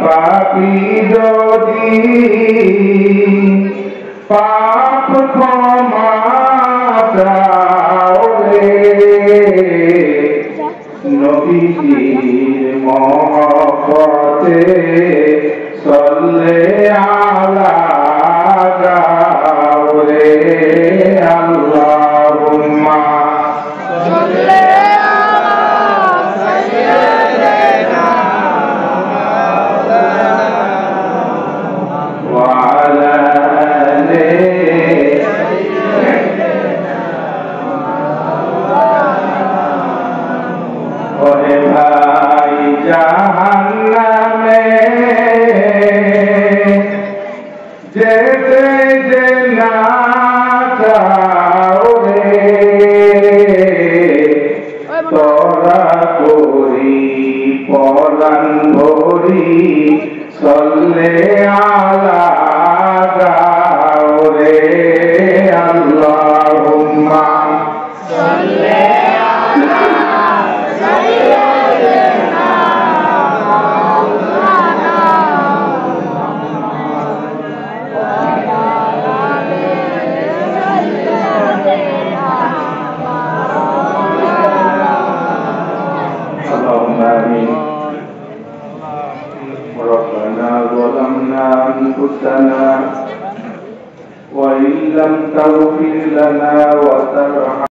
পাপি যদি পাপ ক্ষমা চাও রে নবীজির মহব্বতে সল্লে আলা জাহান্নামে যেতে যে না চাও রে তোরা করি পরাণ ভরি সল্লে আলা اللهم آمين. ربنا ظلمنا أنفسنا وإن لم تغفر لنا وترحمنا